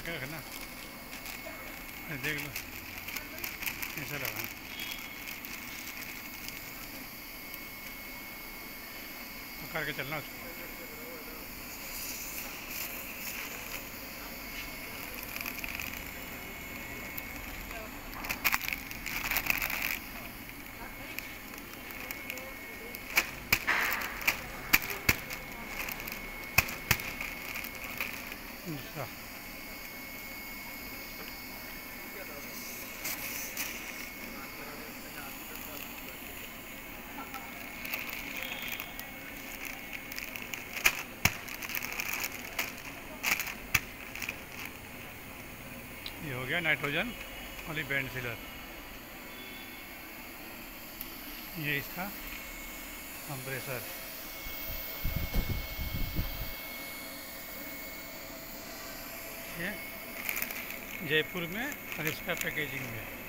ये देख लो। ऐसा लगा। पकड़ के चलना उसको। अच्छा। ये हो गया नाइट्रोजन वाली बैंड सीलर। ये इसका कंप्रेसर। ये जयपुर में और इसका पैकेजिंग है